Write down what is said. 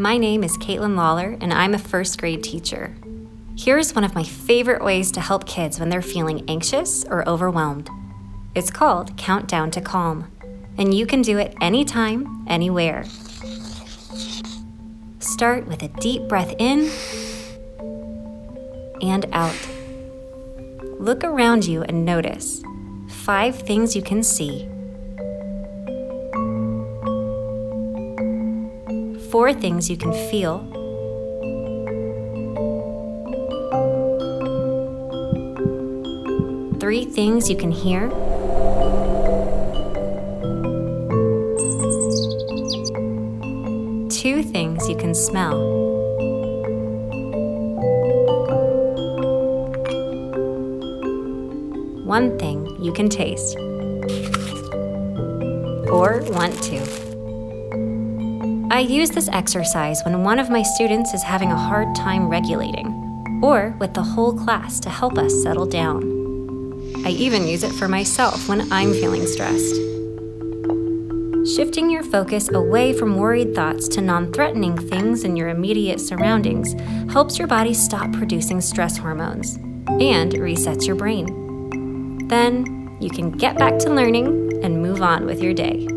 My name is Caitlin Lawler, and I'm a first grade teacher. Here's one of my favorite ways to help kids when they're feeling anxious or overwhelmed. It's called Countdown to Calm, and you can do it anytime, anywhere. Start with a deep breath in and out. Look around you and notice five things you can see, four things you can feel, three things you can hear, two things you can smell. One thing you can taste. Or want to. I use this exercise when one of my students is having a hard time regulating, or with the whole class to help us settle down. I even use it for myself when I'm feeling stressed. Shifting your focus away from worried thoughts to non threatening things in your immediate surroundings helps your body stop producing stress hormones and resets your brain. Then you can get back to learning and move on with your day.